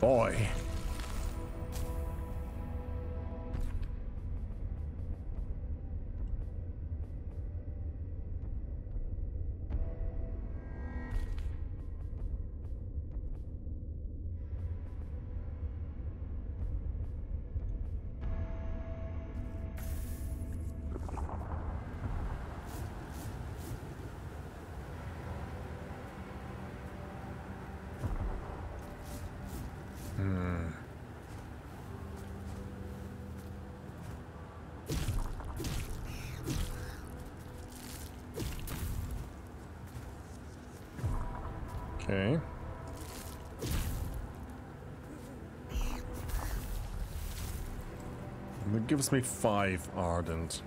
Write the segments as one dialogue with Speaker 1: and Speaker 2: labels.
Speaker 1: Boy. Gives me five ardent.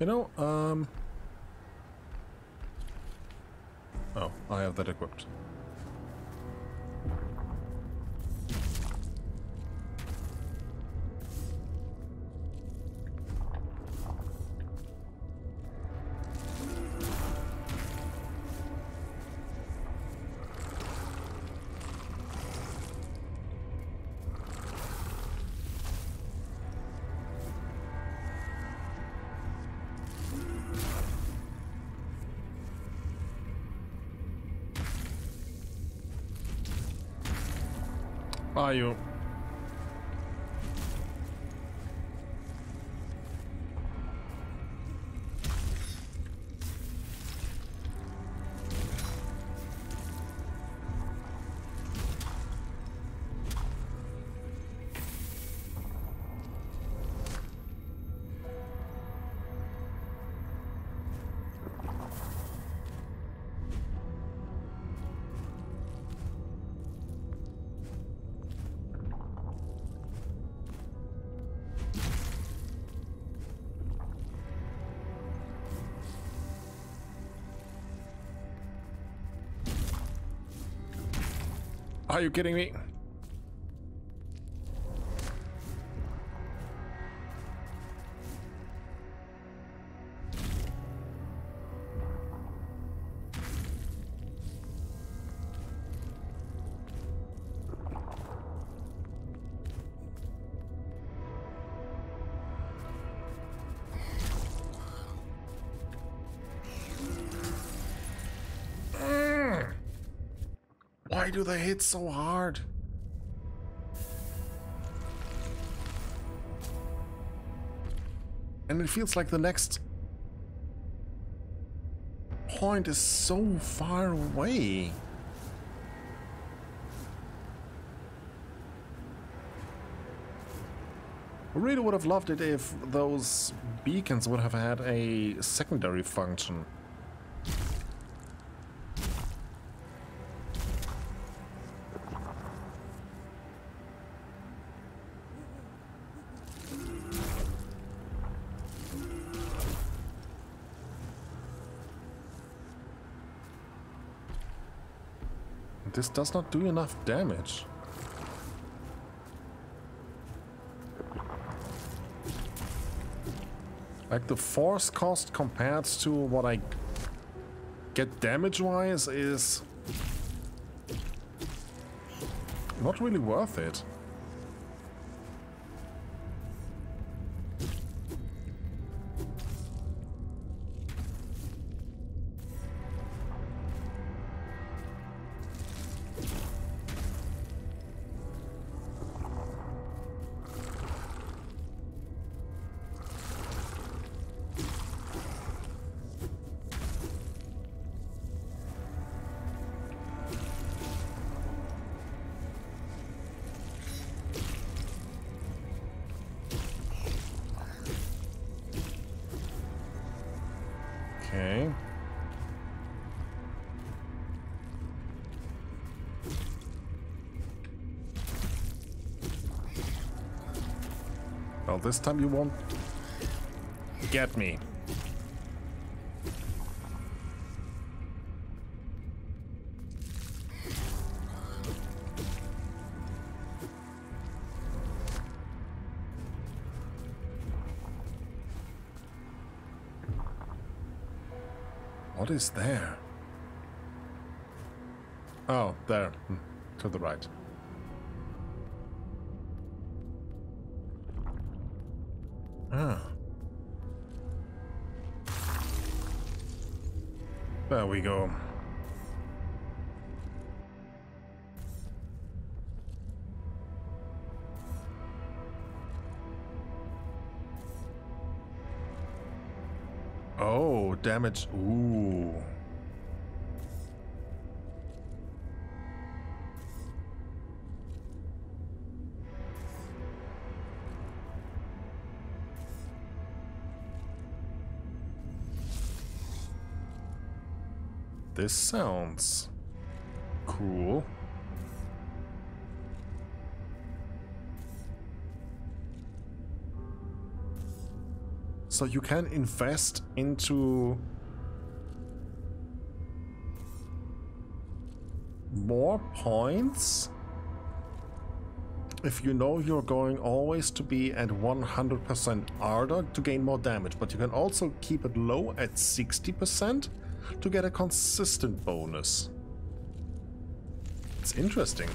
Speaker 1: You know, um... Oh, I have that equipped. Are you? Are you kidding me? Do they hit so hard? And it feels like the next point is so far away. I really would have loved it if those beacons would have had a secondary function. This does not do enough damage. Like the force cost compared to what I get damage-wise is not really worth it. Well, this time you won't get me. What is there? Oh, there. Hmm. To the right. There we go. Oh, damage. Ooh. This sounds cool. So you can invest into more points if you know you're going always to be at 100% Ardor to gain more damage, but you can also keep it low at 60% to get a consistent bonus. It's interesting.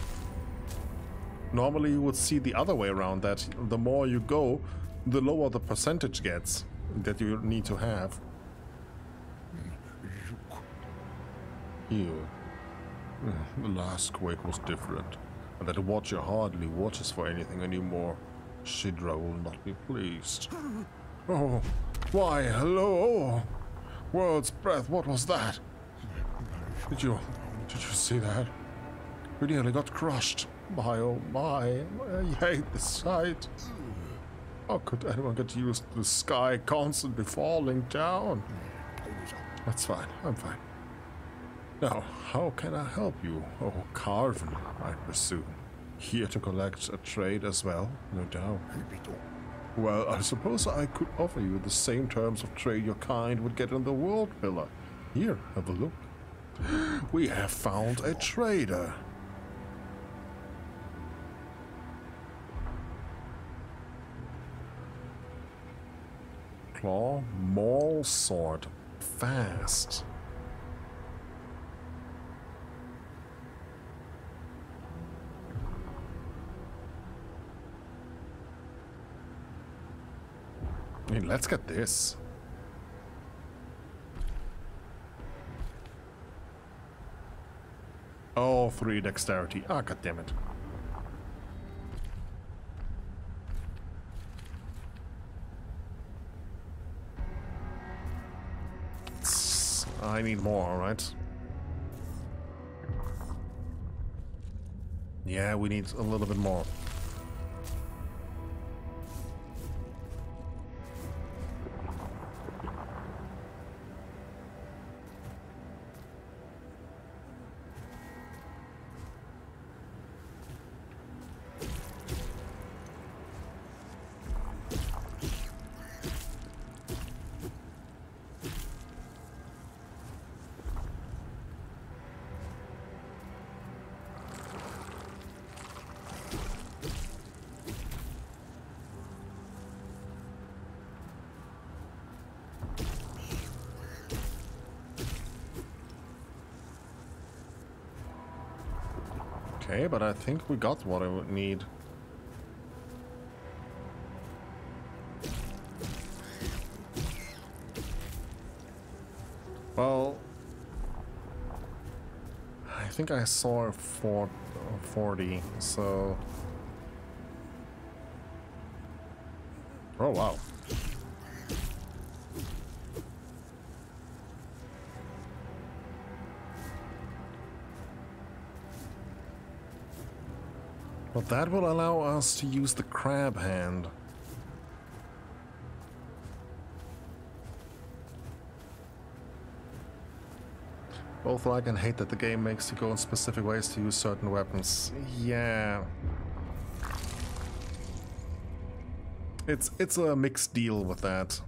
Speaker 1: Normally you would see the other way around that the more you go, the lower the percentage gets that you need to have. Ew. The last quake was different, and that watcher hardly watches for anything anymore. Shidra will not be pleased. Oh, why, hello? World's breath, what was that? Did you, did you see that? We nearly got crushed. My oh my, I hate the sight. How could anyone get used to the sky constantly falling down? That's fine, I'm fine. Now, how can I help you? Oh, Carven, I presume. Here to collect a trade as well, no doubt. Well, I suppose I could offer you the same terms of trade your kind would get in the World Pillar. Here, have a look. We have found a trader. Claw, Maul Sword, fast. I mean, let's get this. Oh, three dexterity. Ah, god damn it. I need more, alright? Yeah, we need a little bit more. Okay, but I think we got what I would need. Well, I think I saw a four, uh, 40, so... Oh, wow. That will allow us to use the crab hand. Both like and hate that the game makes you go in specific ways to use certain weapons. Yeah. It's it's a mixed deal with that.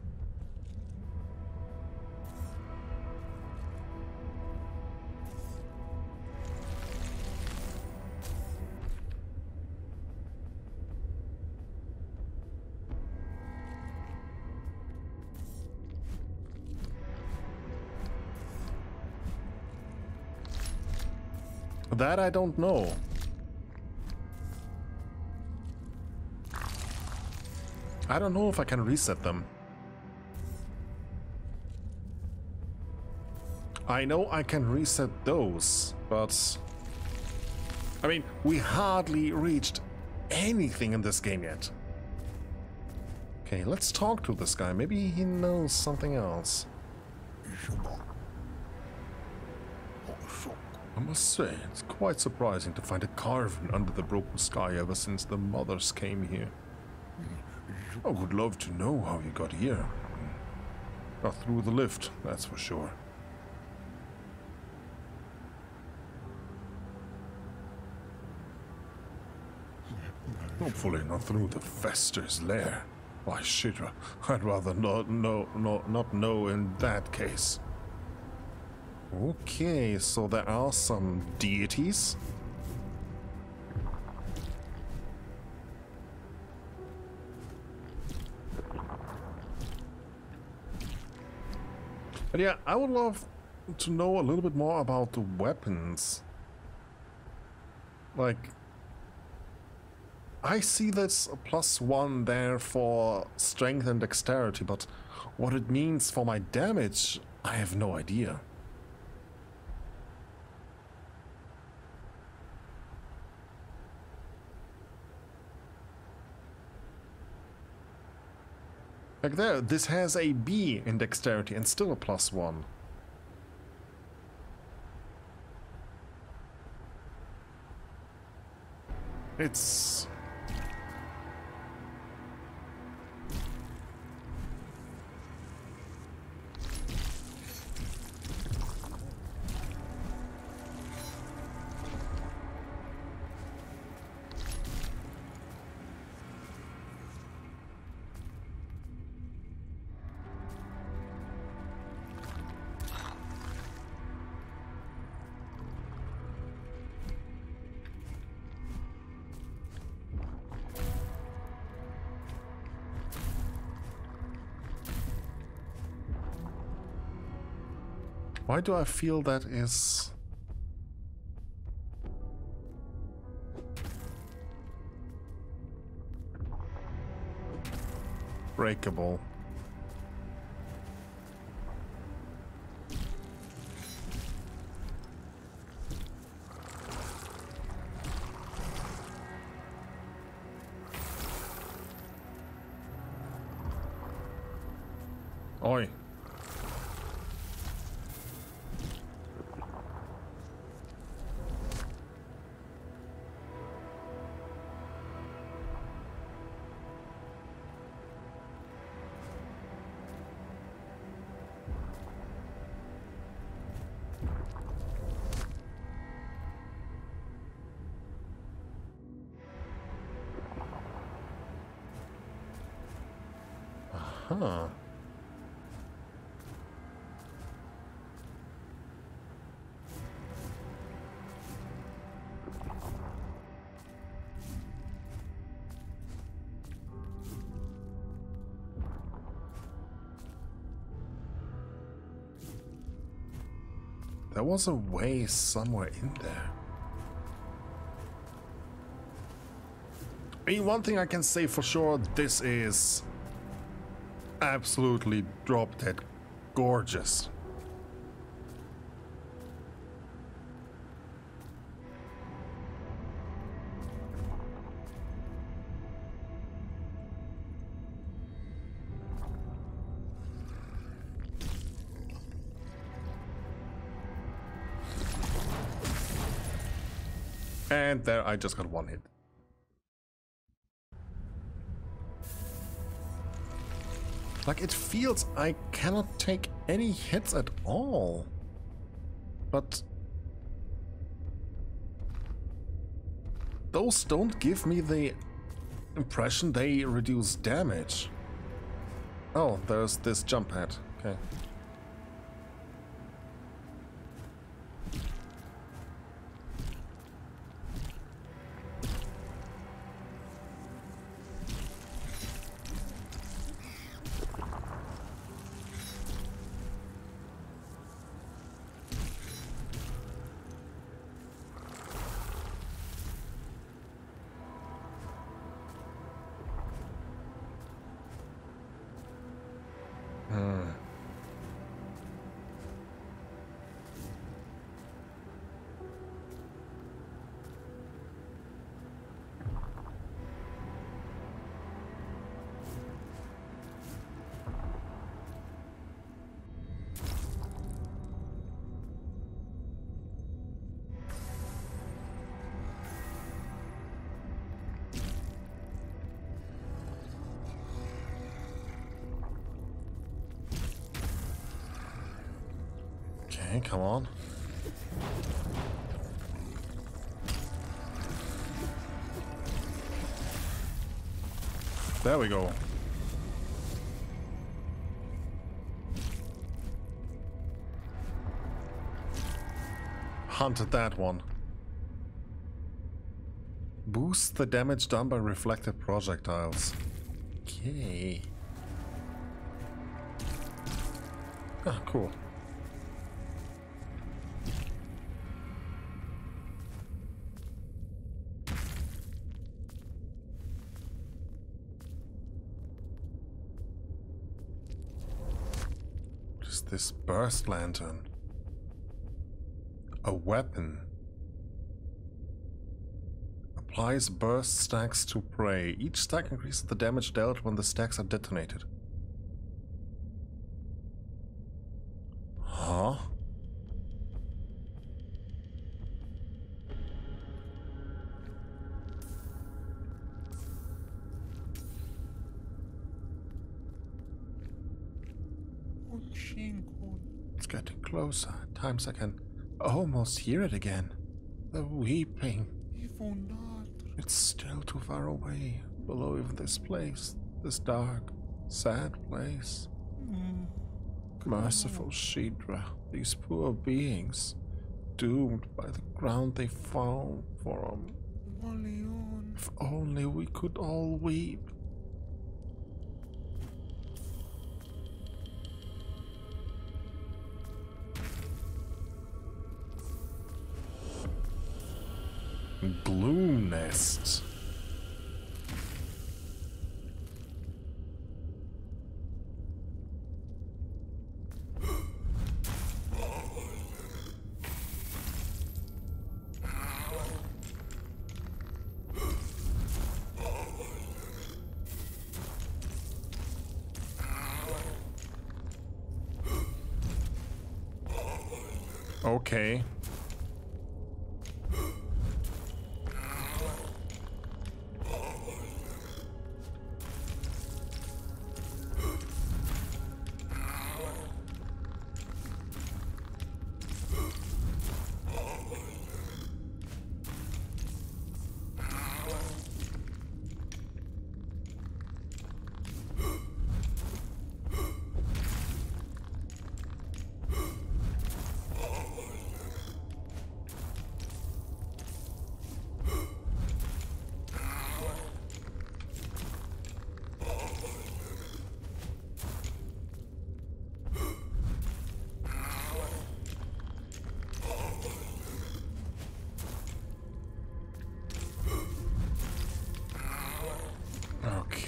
Speaker 1: That I don't know. I don't know if I can reset them. I know I can reset those, but... I mean, we hardly reached anything in this game yet. Okay, let's talk to this guy. Maybe he knows something else. I must say, it's quite surprising to find a Carven under the broken sky ever since the mothers came here. I would love to know how you got here. Not through the lift, that's for sure. Hopefully not through the Fester's lair. Why, Shidra, I'd rather not know, not, not know in that case. Okay, so there are some deities. But yeah, I would love to know a little bit more about the weapons. Like, I see this plus one there for strength and dexterity, but what it means for my damage, I have no idea. Like there, this has a B in dexterity and still a plus one. It's Why do I feel that is... Breakable. Huh. There was a way somewhere in there. I mean, one thing I can say for sure, this is absolutely drop dead gorgeous. And there I just got one hit. Like, it feels I cannot take any hits at all. But... Those don't give me the impression they reduce damage. Oh, there's this jump pad. Okay. Come on. There we go. Hunted that one. Boost the damage done by reflected projectiles. Okay. Ah, cool. This burst lantern? A weapon. Applies burst stacks to prey. Each stack increases the damage dealt when the stacks are detonated. Times I can almost hear it again. The weeping. It's still too far away, below even this place, this dark, sad place. Merciful Shidra, these poor beings, doomed by the ground they fall from. If only we could all weep. Nest.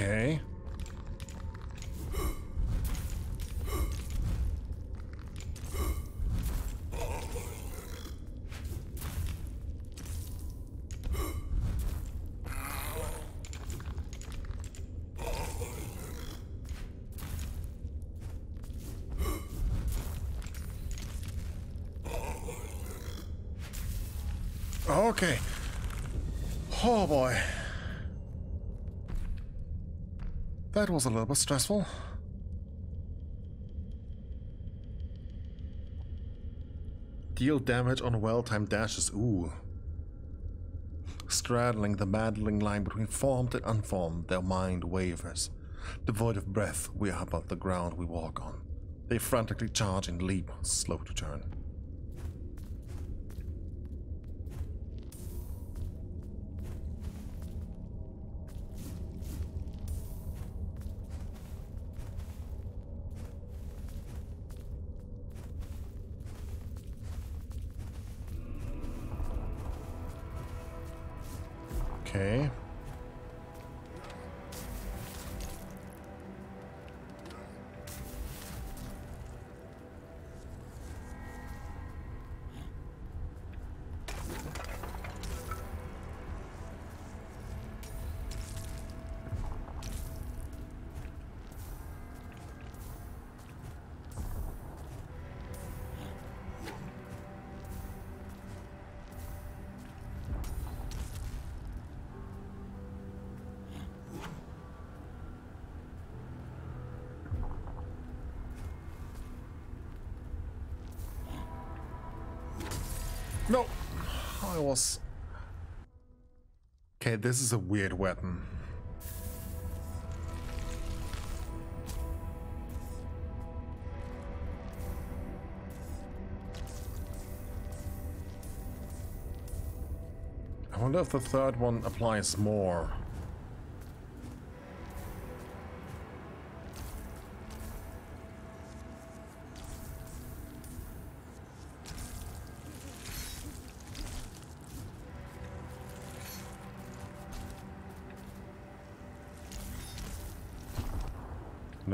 Speaker 1: Okay. Okay. Oh boy. That was a little bit stressful. Deal damage on well-timed dashes. Ooh. Straddling the maddening line between formed and unformed, their mind wavers. Devoid of breath, we are but the ground we walk on. They frantically charge and leap, slow to turn. Was... Okay, this is a weird weapon. I wonder if the third one applies more.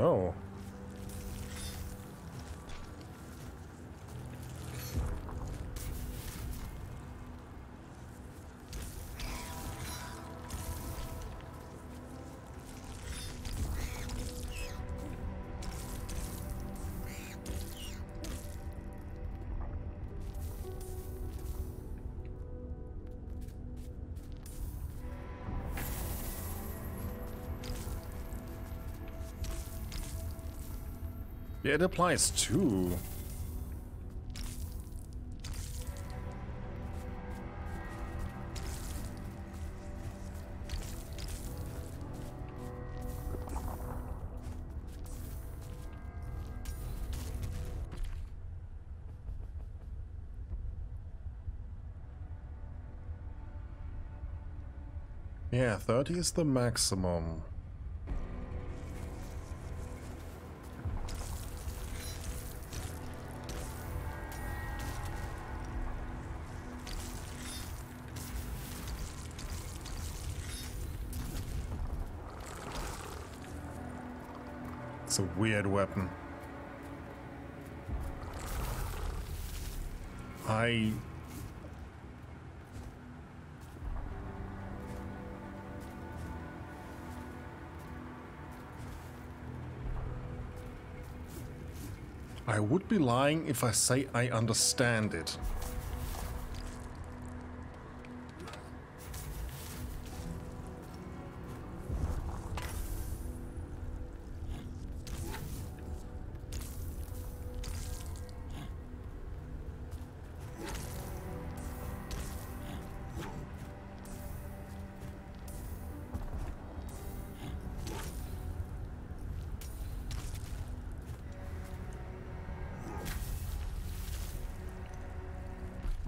Speaker 1: No. Yeah, it applies too. Yeah, 30 is the maximum. Weird weapon. I... I would be lying if I say I understand it.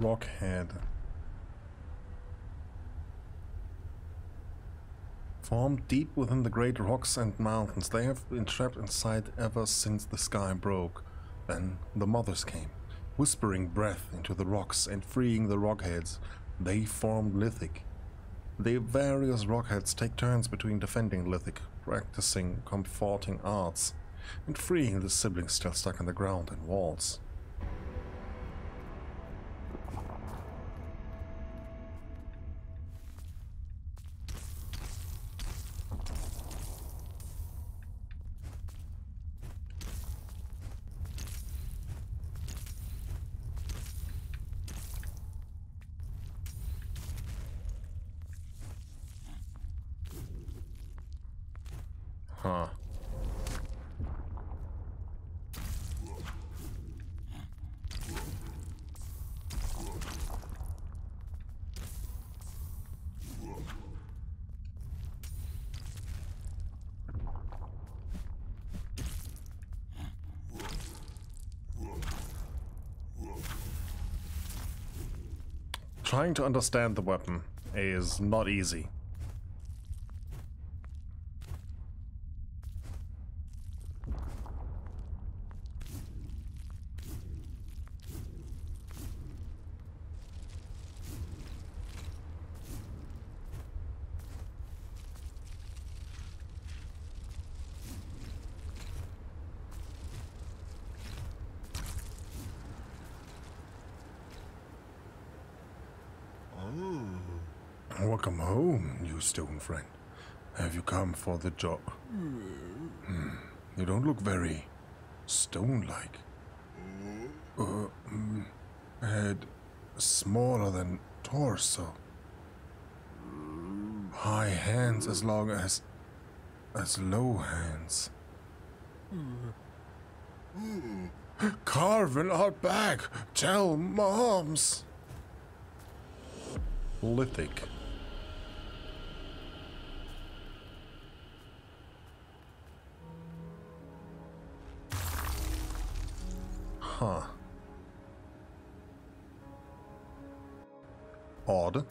Speaker 1: Rockhead. Formed deep within the great rocks and mountains, they have been trapped inside ever since the sky broke. Then the mothers came, whispering breath into the rocks and freeing the rockheads. They formed Lithic. The various rockheads take turns between defending Lithic, practicing comforting arts, and freeing the siblings still stuck in the ground and walls. Huh. Trying to understand the weapon is not easy. Stone friend. Have you come for the job? Hmm. You don't look very stone-like. Uh, mm, head smaller than torso. High hands as long as as low hands. Carven our back. Tell moms. Lithic. Huh. Odd.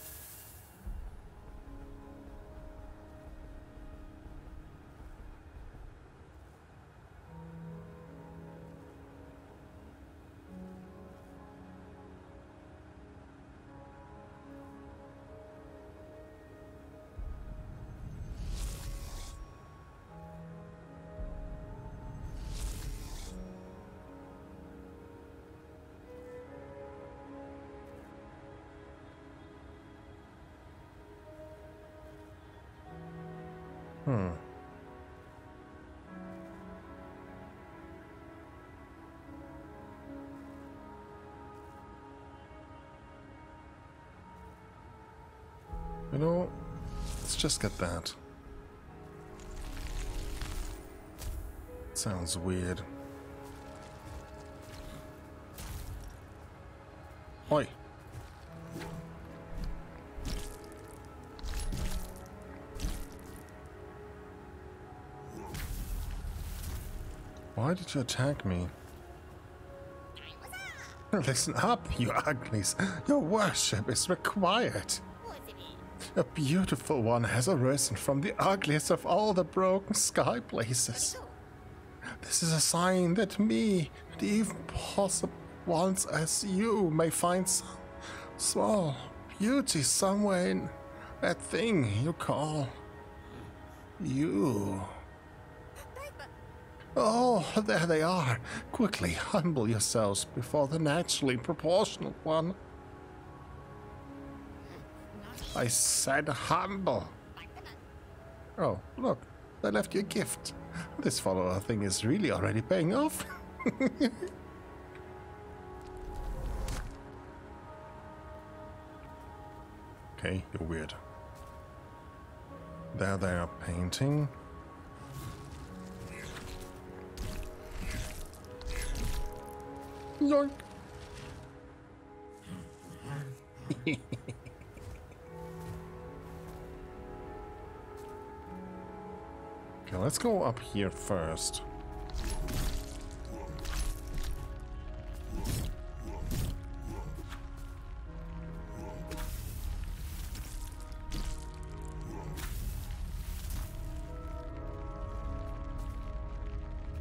Speaker 1: Hmm. You know, let's just get that. Sounds weird. You attack me? Listen up, you uglies. Your worship is required. A beautiful one has arisen from the ugliest of all the broken sky places. This is a sign that me, and even possible ones as you, may find some small beauty somewhere in that thing you call you. Oh, there they are. Quickly, humble yourselves before the naturally proportional one. I said humble. Oh, look, they left you a gift. This follower thing is really already paying off. okay, you're weird. There they are painting. Yoink. okay, let's go up here first.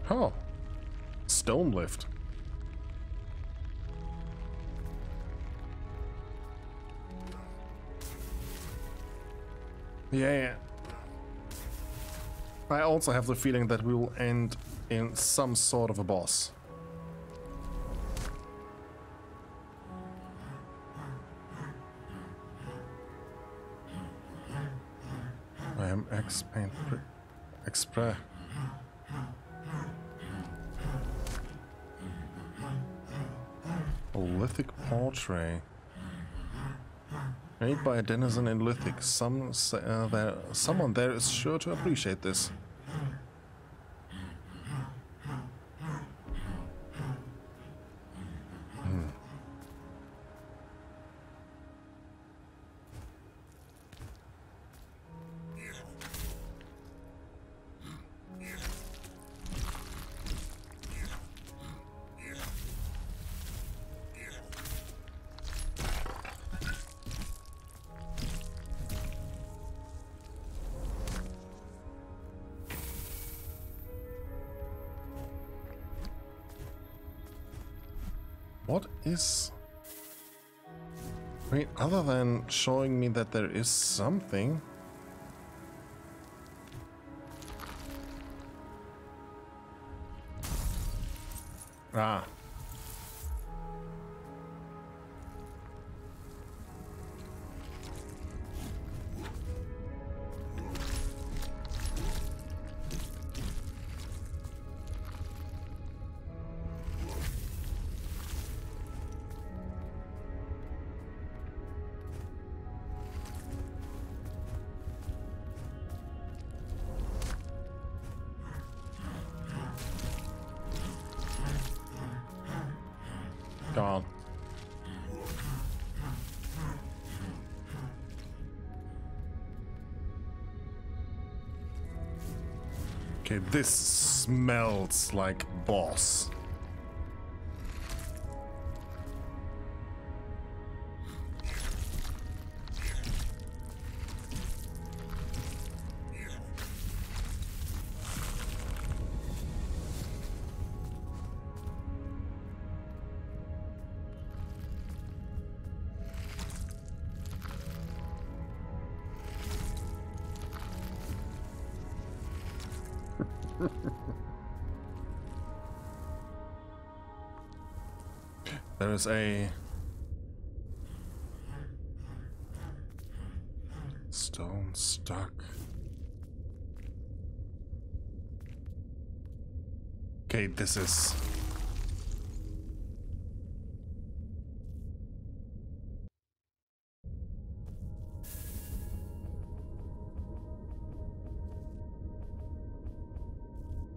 Speaker 1: Oh, stone lift. Yeah. I also have the feeling that we will end in some sort of a boss. I am X-Paint Express. Lithic portrait. Made by a denizen in Lithic. Some, uh, there, someone there is sure to appreciate this. What is... I mean, other than showing me that there is something... Okay, this smells like boss. There is a stone stuck. Okay, this is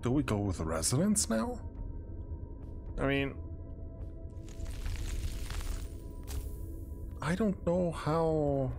Speaker 1: Do we go with the residents now? I mean... I don't know how...